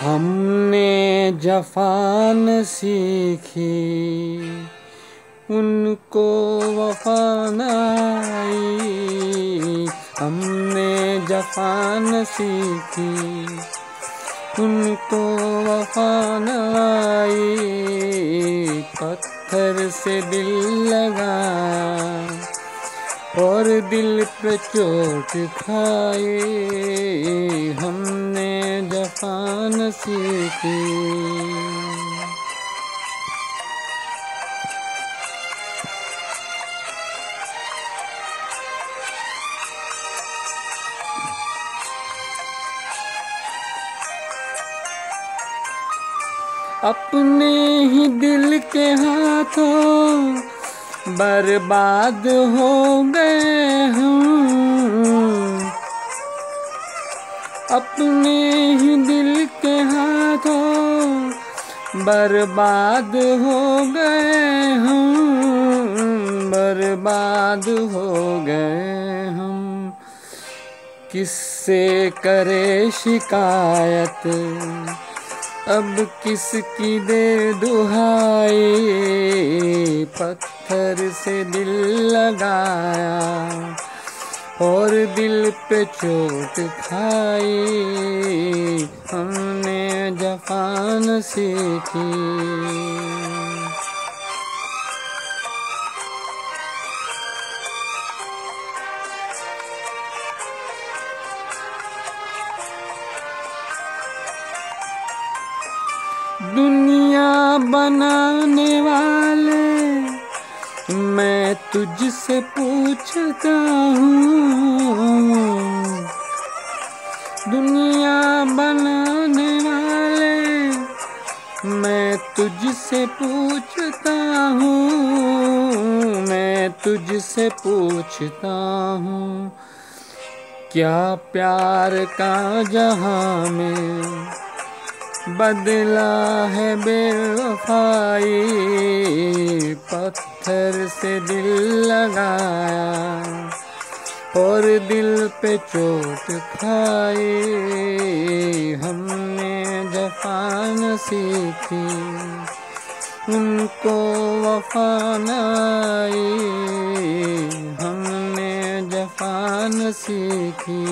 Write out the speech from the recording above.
हमने जफान सीखी, उनको वफान आई। हमने जफान सीखी, उनको वफान आई। पत्थर से दिल लगाया और दिल पे चोट खाए हमने जफान सीखी अपने ही दिल के हाथों बर्बाद हो गए हम अपने ही दिल के हाथों बर्बाद हो गए हम बर्बाद हो गए हम। किससे करे शिकायत? अब किसकी दे दुहाई? पत्थर से दिल लगाया और दिल पे चोट खाई। हमने जफान सीखी। दुनिया बनाने वाले मैं तुझसे पूछता हूँ, दुनिया बनाने वाले, मैं तुझसे पूछता हूँ, मैं तुझसे पूछता हूँ, क्या प्यार का जहाँ में बदला है बेवफाई पत्थर से दिल लगाया और दिल पे चोट खाई। हमने जफान सीखी, उनको वफान आई हमने जफान सीखी।